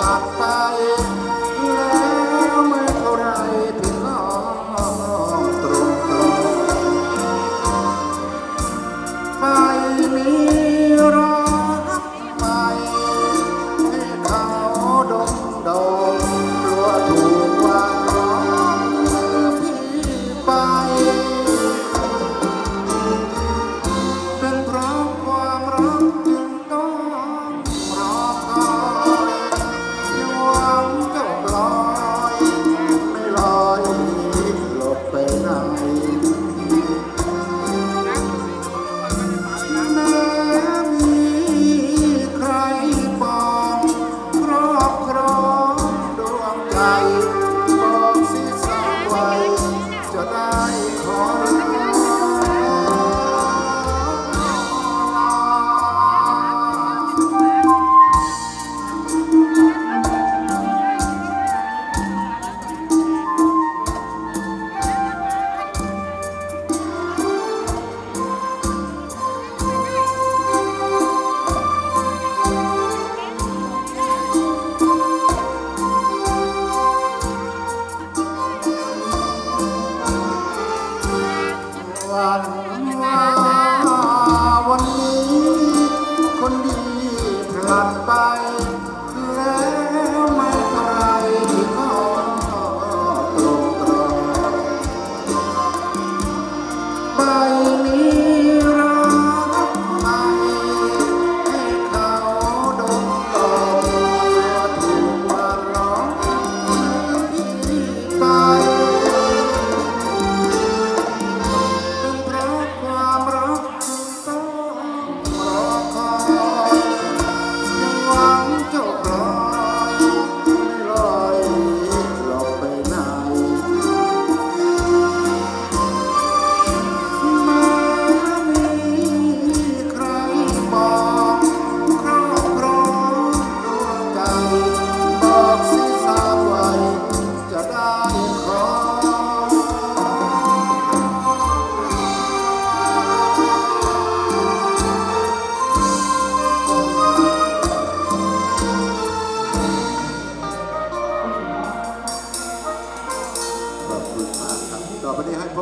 ลับไปแล้วไม่เท่าไรถึงน้องตรงตรงไปมีรักใหม่ให้เขาดมดมกลัวถูกวางน้องพี่ไป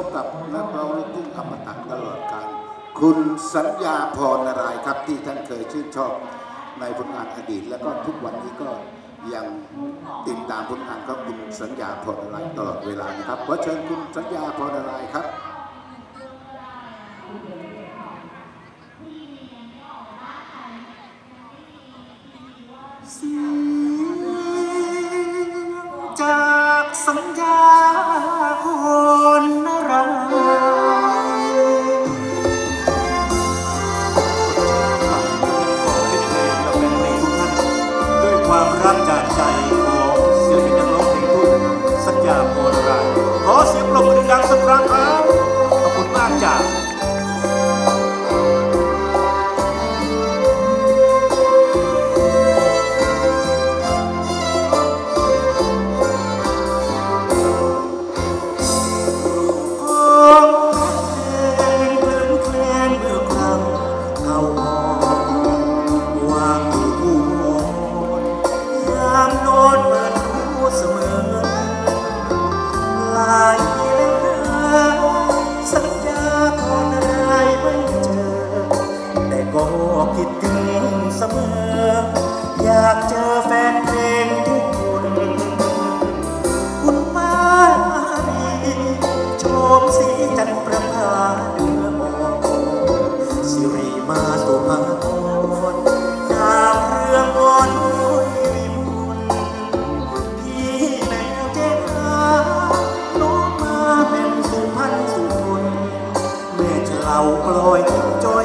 บกับนักร้องลูกทุ่งอมตะตลอดกาลคุณสัญญาพรนารายครับที่ท่านเคยชื่นชอบในผลงานอดีต แล้วก็ทุกวันนี้ก็ยังติดตามผลงานของคุณสัญญาพรนารายตลอดเวลานะครับขอเชิญคุณสัญญาพรนารายครับเสียงจากสัญญาคน เจอแฟนเพลงทุกคน คุณป้ามารีชมสีจันทร์ประภาเดือมองสิริมาสุภาพรดาวเรืองอ่อนด้วยวิมลพี่แมวเจ้าน้องมาเป็นสุพรรณสุทนแม่จะเล่ากลอยจอย